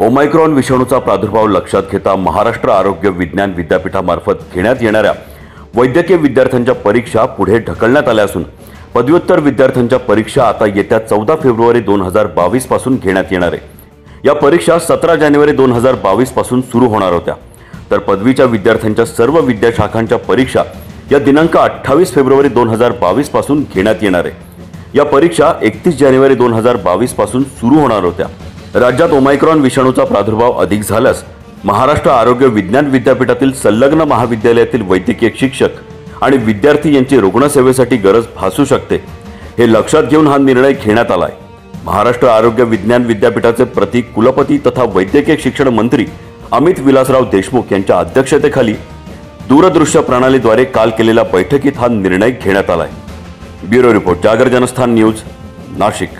Omicron विषाणूचा प्रादुर्भाव लक्षात घेता महाराष्ट्र आरोग्य विज्ञान विद्यापीठामार्फत घेण्यात येणाऱ्या वैद्यकीय विद्यार्थ्यांच्या परीक्षा पुढे ढकलण्यात आल्या असून पदव्युत्तर विद्यार्थ्यांच्या परीक्षा आता येत्या चौदा फेब्रुवारी दोन हजार बावीसपासून घेण्यात येणार आहे. या परीक्षा सतरा जानेवारी दोन हजार बावीसपासून सुरू होणार होत्या. तर पदवीच्या विद्यार्थ्यांच्या सर्व विद्याशाखांच्या परीक्षा या दिनांक अठ्ठावीस फेब्रुवारी दोन हजार बावीसपासून घेण्यात येणार आहे. या परीक्षा एकतीस जानेवारी दोन हजार बावीसपासून सुरू होणार होत्या. राज्यात ओमायक्रॉन विषाणूचा प्रादुर्भाव अधिक झाल्यास महाराष्ट्र आरोग्य विज्ञान विद्यापीठातील संलग्न महाविद्यालयातील वैद्यकीय शिक्षक आणि विद्यार्थी यांची रुग्णसेवेसाठी गरज भासू शकते हे लक्षात घेऊन हा निर्णय घेण्यात आलाय. महाराष्ट्र आरोग्य विज्ञान विद्यापीठाचे प्रति कुलपती तथा वैद्यकीय शिक्षण मंत्री अमित विलासराव देशमुख यांच्या अध्यक्षतेखाली दूरदृश्य प्रणालीद्वारे काल केलेल्या बैठकीत हा निर्णय घेण्यात आलाय. ब्युरो रिपोर्ट जागर जनस्थान न्यूज नाशिक.